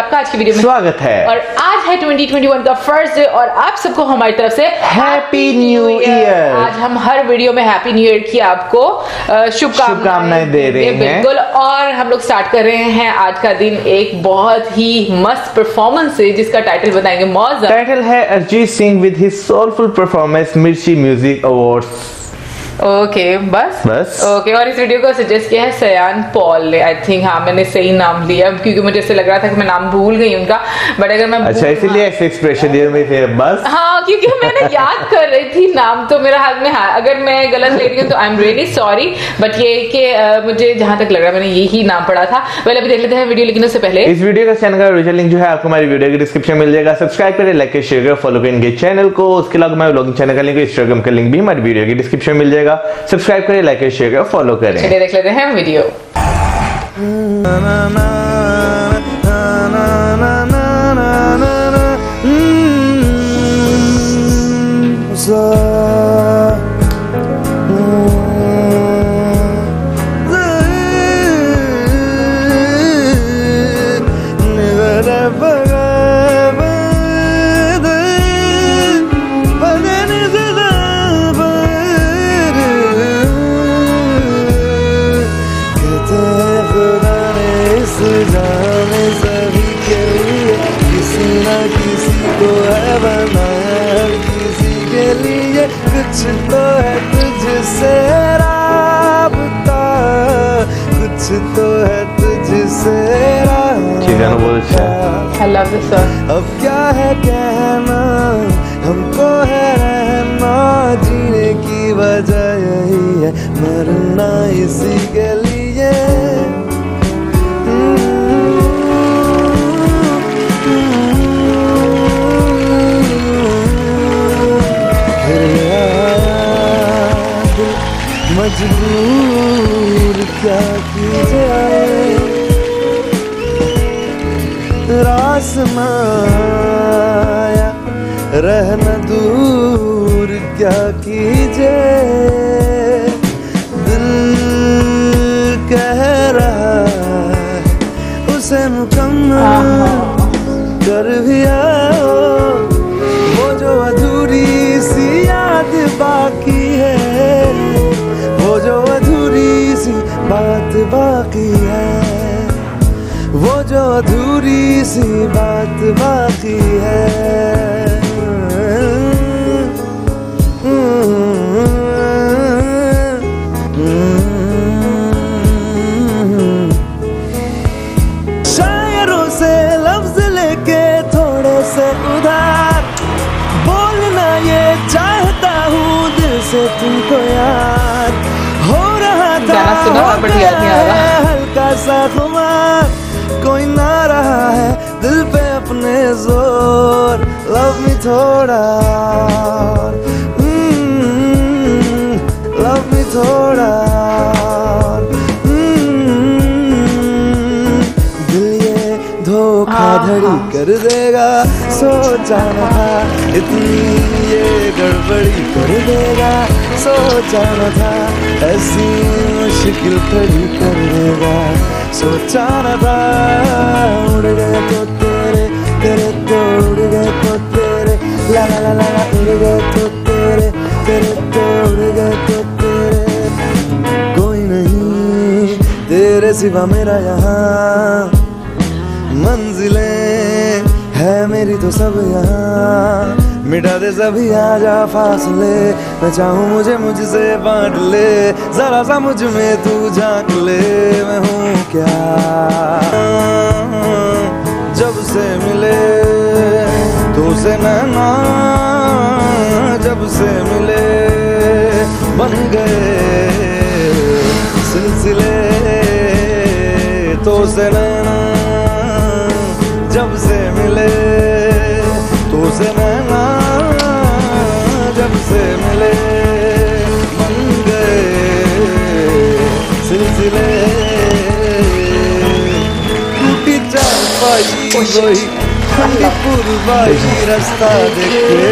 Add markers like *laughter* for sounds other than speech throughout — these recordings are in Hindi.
आपका आज की वीडियो में स्वागत है। और आज है 2021 का फ़र्स्ट डे और आप सबको हमारी तरफ़ से हैप्पी New Year! आज हम हर वीडियो में हैप्पी न्यू ईयर की आपको शुभकामनाएँ दे रहे हैं। बिल्कुल और हम लोग स्टार्ट कर रहे हैं आज का दिन एक बहुत ही मस्त परफॉर्मेंस से जिसका टाइटल बताएँगे मौज टाइटल है Arijit Singh with his soulful performance Mirchi music awards okay बस? बस। ओके और इस वीडियो को सजेस्ट किया है सयान पॉल ने। आई थिंक हाँ मैंने सही नाम लिया। क्योंकि मुझे ऐसे लग रहा था कि मैं नाम भूल गई उनका बट अगर मैं अच्छा इसीलिए ऐसे एक्सप्रेशन दिए में थे बस। हाँ क्योंकि मैंने याद कर रही थी नाम तो मेरा हाथ में हाँ अगर मैं गलत ले रही हूँ तो I am really sorry but ये कि मुझे जहाँ तक लग रहा है मैंने यही नाम पढ़ा था। पहले अभी देख लेते हैं वीडियो लेकिन उससे पहले। इस वीडियो का चैनल का ओरिजिनल लिंक जो है आपको हमारी वीडियो के डिस्क्रिप्शन मिल जाएगा। सब्सक्राइब करें लाइक शेयर करें फॉलो करें इनके चैनल को। उसके अलावा हमारे ब्लॉगिंग चैनल का लिंक इंस्टाग्राम का लिंक भी हमारी वीडियो के डिस्क्रिप्शन मिल जाएगा। सब्सक्राइब करें लाइक करें शेयर करें फॉलो करें देख लेते हैं वीडियो। अब क्या है कहना? हमको है रहना जीने की वजह यही है, मरना इसी के लिए। मजबूर क्या की जाए रास माया रहना दूर क्या कीजे सी बात बाकी है। शायरों से लफ्ज लेके थोड़े से उधार। बोलना ये चाहता हूँ दिल से तुमको यार। हो रहा था गाना सुना नहीं आ रहा। ज़ोर लव मी थोड़ा लव मी थोड़ा दिल ये धोखाधड़ी कर देगा सोचा न था इतनी ये गड़बड़ी कर देगा सोचा न था ऐसी मुश्किल खड़ी कर देगा सोचा न था। सिवा मेरा यहाँ। मंजिलें है मेरी तो सब यहाँ। मिटा दे सभी आ जा फासले। मैं चाहूँ मुझे मुझसे बांट ले। जरा सा मुझमें तू झाँक ले। मैं हूँ क्या? जब से मिले तो से नैना जब से मिले, बन गए सिलसिले। तो से नैना जब से मिले तो से नैना जब से मिले बन गए सिलसिले। टूटी चार पाई वही ठंडी पुरवाई रास्ता देखे।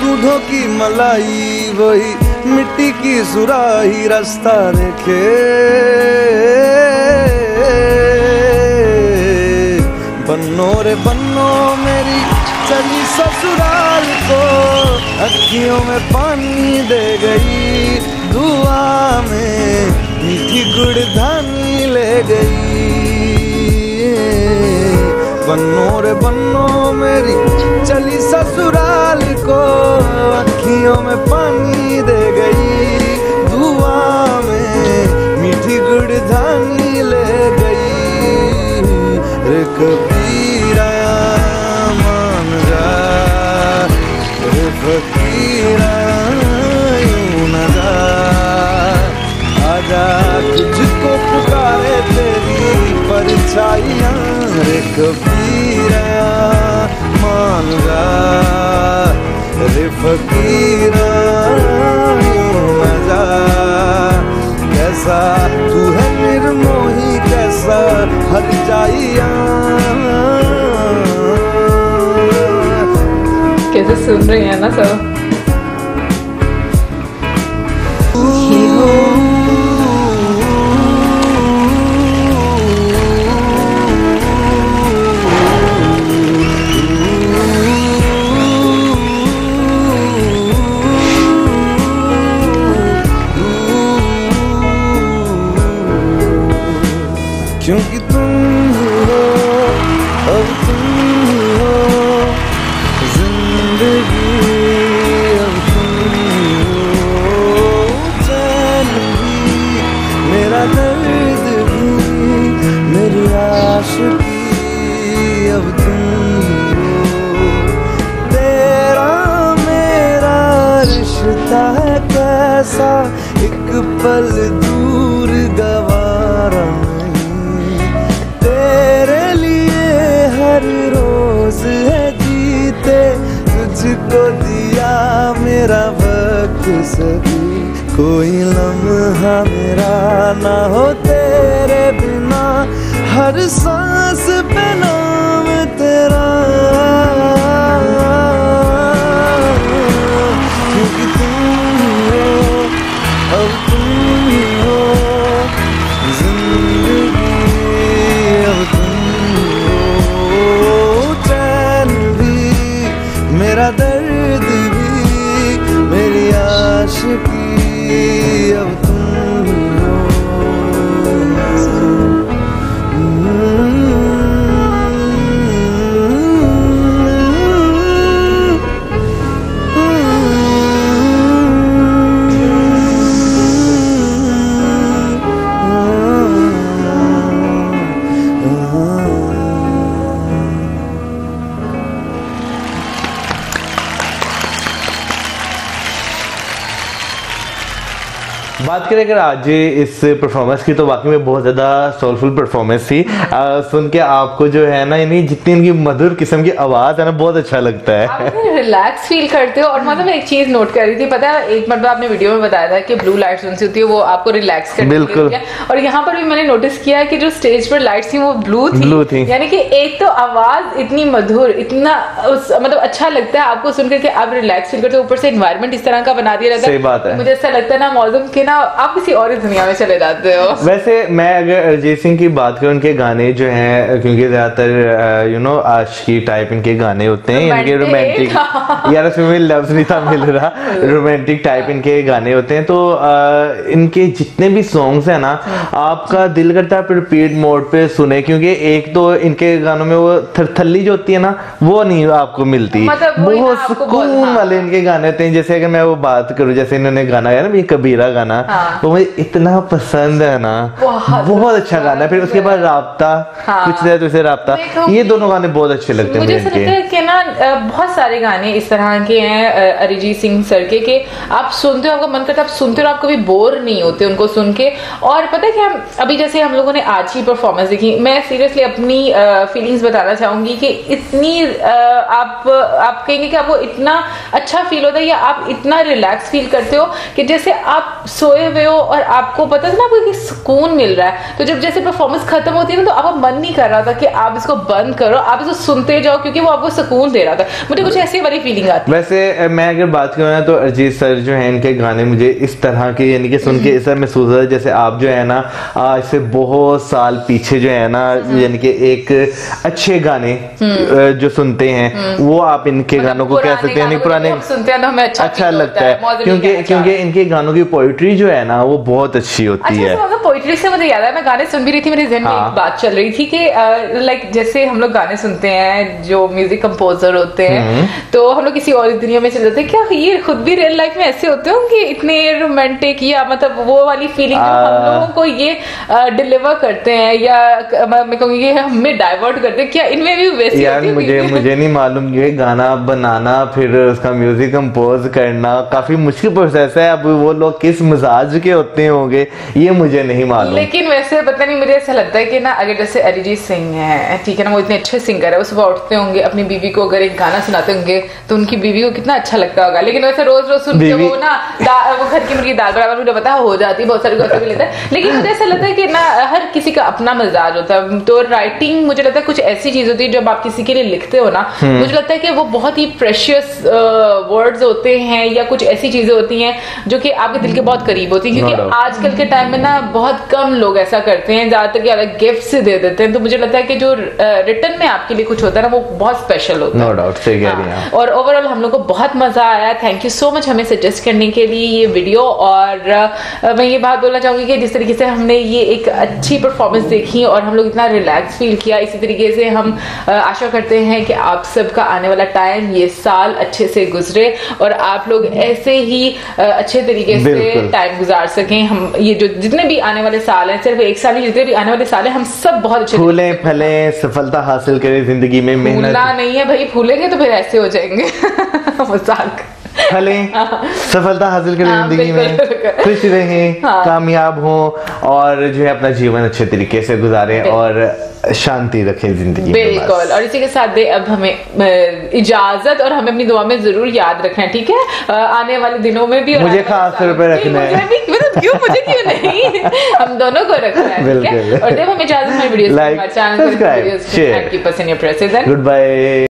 दूधों की मलाई वही मिट्टी की सुराही रास्ता देखे। बन्नो रे बन्नो, मेरी चली ससुराल को अखियों में पानी दे गई, दुआ में मीठी गुड़धानी ले गई। बन्नो रे बन्नो, मेरी चली ससुराल अखियों में पानी दे गई। दुआ में मीठी गुड़ धानी ले गई। रे कबीरा मान जा रे फकीरा न जा। आजा तुझको पुकारे तेरी परछाइयाँ रे फकीरा यूँ कैसा? तू है कैसा? हर जाइया कैसे सुन रहे हैं ना सब? क्योंकि तुम ही अब तुम ही, ज़िंदगी अब तुम ही। हो चैन भी, मेरा दर्द भी, मेरी आशिकी अब तुम हो। तेरा मेरा रिश्ता है कैसा, एक पल दूर गवारा। हर रोज है जीते तुझको दिया मेरा वक्त सभी। कोई लम्हा मेरा ना हो तेरे बिना, हर सांस आशिकी बात करें अगर आज इस परफॉर्मेंस की तो वाकई में बहुत ज़्यादा सोलफुल परफॉर्मेंस थी आ, सुन के आपको जो है ना यानी जितनी इनकी मधुर किस्म की आवाज़ है ना बहुत अच्छा लगता है रिलैक्स फील करते हो और मतलब मैं एक चीज़ नोट कर रही थी पता है एक मतलब आपने वीडियो में बताया था कि ब्लू लाइट्स उनसे होती है वो आपको रिलैक्स करने के लिए बिल्कुल। और यहाँ पर भी मैंने नोटिस किया कि जो स्टेज पर लाइट्स थी वो ब्लू थी Blue थी। यानी कि एक तो आवाज़ इतनी मधुर इतना उस मतलब अच्छा लगता है आपको सुनकर के आप रिलैक्स फील करते हो ऊपर से इन्वायरमेंट इस तरह का बना दिया बात है। मुझे ऐसा लगता है ना मौजूद के ना आप किसी और ही दुनिया में चले जाते हो। वैसे मैं अगर अरिजीत सिंह की बात करूँ उनके गाने जो हैं क्योंकि ज़्यादातर यू नो आशिकी टाइप इनके गाने होते हैं इनके। रोमांटिक यार उसमें लफ्ज नहीं था मिल रहा। रोमांटिक टाइप इनके गाने होते हैं। तो इनके जितने भी सॉन्ग्स हैं ना आपका दिल करता है रिपीट मोड पे सुने क्योंकि एक तो इनके गानों में वो थरथली जो होती है ना वो नहीं आपको मिलती। मतलब बहुत सुकून। वाले इनके गाने होते हैं। जैसे अगर मैं वो बात करूँ जैसे इन्होंने गाना गाया ना ये कबीरा गाना हाँ। वो मुझे इतना पसंद है ना बहुत बहुत अच्छा गाना है। फिर उसके बाद राबता हाँ। कुछ देर तुझे राबता। ये दोनों गाने बहुत अच्छे लगते हैं मुझे लगता है कि ना बहुत सारे गाने इस तरह के हैं अरिजीत सिंह सर के कि आप सुनते हो आपका मन करता है आप सुनते हो और आप कभी बोर नहीं होते उनको सुन के। और पता है क्या अभी जैसे हम लोगों ने आज की परफॉर्मेंस देखी मैं सीरियसली अपनी फीलिंग्स बताना चाहूँगी कि इतनी आप आप कहेंगे कि आपको इतना अच्छा फील होता है या आप इतना रिलैक्स फील करते हो कि जैसे आप सोए सोए हुए हो और आपको पता था ना आपको सुकून मिल रहा है। तो जब जैसे परफॉर्मेंस खत्म होती है ना तो आपका मन नहीं कर रहा था कि आप इसको बंद करो आप इसको सुनते जाओ क्योंकि वो आपको सुकून दे रहा था। मुझे कुछ ऐसी वाली फीलिंग आती वैसे मैं अगर बात करूँ ना तो अरिजीत सर जो है इनके गाने मुझे इस तरह के यानी कि सुन के ऐसा महसूस होता है जैसे आप जो है ना आज से बहुत साल पीछे जो है ना यानी कि एक अच्छे गाने जो सुनते हैं वो आप इनके गानों को कह सकते हैं पुराने सुनते हैं तो हमें अच्छा अच्छा लगता है क्योंकि। क्योंकि इनके गानों की पोइट्री जो है ना वो बहुत अच्छी होती अच्छा है। तो मतलब पोइट्री से मुझे याद है मैं गाने सुन भी रही थी मेरे जहन में हाँ। एक बात चल रही थी कि लाइक जैसे हम लोग गाने सुनते हैं जो म्यूज़िक कंपोजर होते हम्म। हैं तो हम लोग किसी और दुनिया में चले जाते हैं क्या ये खुद भी रियल लाइफ में ऐसे होते होंगे? इतने रोमांटिक या मतलब वो वाली फीलिंग जो हम लोगों को ये डिलीवर करते हैं या मैं कहूँगी ये हमें डाइवर्ट करते हैं क्या इनमें भी वैसी यार मुझे मुझे नहीं मालूम ये गाना बनाना फिर उसका म्यूज़िक कंपोज करना काफ़ी मुश्किल प्रोसेस है। अब वो लोग किस मिजाज के होते होंगे ये मुझे नहीं मालूम। लेकिन वैसे पता नहीं मुझे ऐसा लगता है कि ना अगर जैसे अरिजीत सिंह है ठीक है ना वो इतने अच्छे सिंगर है वो सुबह उठते होंगे अपनी बीवी को अगर एक गाना सुनाते होंगे तो उनकी बीवी को कितना अच्छा लगता होगा। लेकिन वैसे रोज रोज सुन के वो ना वो घर की मुर्गी दाल बराबर मुझे पता हो जाती है बहुत सारे भी लेते हैं। लेकिन मुझे ऐसा लगता है कि ना हर किसी का अपना मिजाज होता है। तो राइटिंग मुझे लगता है कुछ ऐसी चीज़ होती है जब आप किसी के लिए लिखते हो ना हम्म। मुझे लगता है कि वो बहुत ही प्रेशियस वर्ड्स होते हैं या कुछ ऐसी चीज़ें होती हैं जो कि आपके दिल के बहुत करीब होती हैं क्योंकि आजकल के टाइम में ना बहुत कम लोग ऐसा करते हैं ज़्यादातर क्या गिफ्ट से दे देते हैं। तो मुझे लगता है कि जो रिटर्न में आपके लिए कुछ होता है ना वो बहुत स्पेशल होता नो है डाउट सही कह रही हैं हाँ, और ओवरऑल हम लोग को बहुत मज़ा आया। थैंक यू सो मच हमें सजेस्ट करने के लिए ये वीडियो और मैं ये बात बोलना चाहूँगी कि जिस तरीके से हमने ये एक अच्छी परफॉर्मेंस देखी और हम लोग इतना रिलैक्स फील किया इसी तरीके से हम आशा करते हैं कि आप सबका आने वाला टाइम ये साल अच्छे से गुजरे और आप लोग ऐसे ही अच्छे तरीके से बिल्कुल। टाइम गुजार सकें हम ये जो जितने भी आने वाले साल हैं सिर्फ़ एक साल ही जितने भी आने वाले साल हैं हम सब बहुत अच्छे फूले फले सफलता हासिल करें ज़िंदगी में मेहनत। नहीं है भाई फूलेंगे तो फिर ऐसे हो जाएँगे। *laughs* मज़ाक। फलें सफलता हासिल करें हाँ, ज़िंदगी में। खुश रहें *laughs* हाँ। कामयाब हो और जो है अपना जीवन अच्छे तरीके से गुजारें और शांति रखें ज़िंदगी बिल्कुल और इसी के साथ दे अब हमें इजाज़त और हमें अपनी दुआ में ज़रूर याद रखना है ठीक है आने वाले दिनों में भी मुझे खास तौर पे सालों में रखना है। मुझे भी मतलब क्यों मुझे क्यों नहीं *laughs* हम दोनों को रखना है बिल्कुल। और देव हमें इजाज़त हमारी video Like, subscribe, share. Keep us in your present good bye